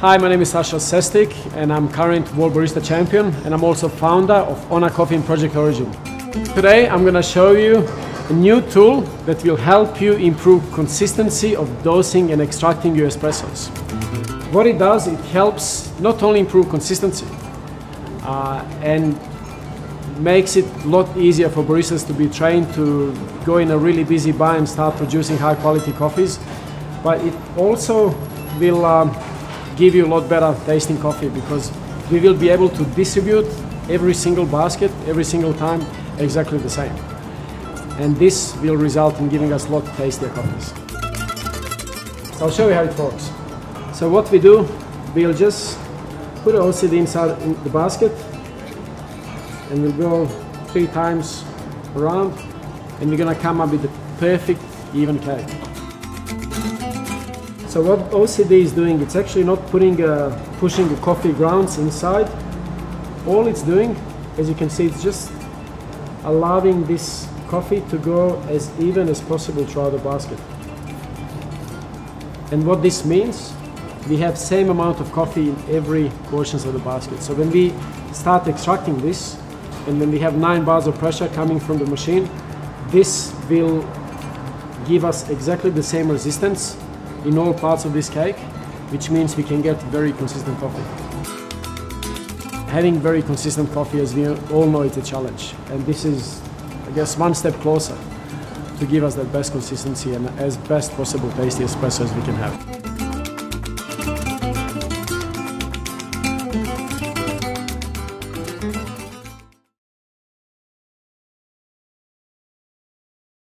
Hi, my name is Sasa Sestic and I'm current World Barista Champion and I'm also founder of Ona Coffee and Project Origin. Today I'm going to show you a new tool that will help you improve consistency of dosing and extracting your espressos. What it does, it helps not only improve consistency uh, and makes it a lot easier for baristas to be trained to go in a really busy bar and start producing high quality coffees, but it also will um, give you a lot better tasting coffee because we will be able to distribute every single basket every single time exactly the same. And this will result in giving us a lot tastier coffees. So I'll show you how it works. So what we do, we'll just put an OCD inside in the basket and we'll go three times around and we're gonna come up with the perfect even cake. So what OCD is doing, it's actually not putting, uh, pushing the coffee grounds inside. All it's doing, as you can see, it's just allowing this coffee to go as even as possible throughout the basket. And what this means, we have same amount of coffee in every portions of the basket. So when we start extracting this, and when we have nine bars of pressure coming from the machine, this will give us exactly the same resistance in all parts of this cake, which means we can get very consistent coffee. Having very consistent coffee, as we all know, it's a challenge. And this is, I guess, one step closer to give us that best consistency and as best possible tasty espresso as we can have.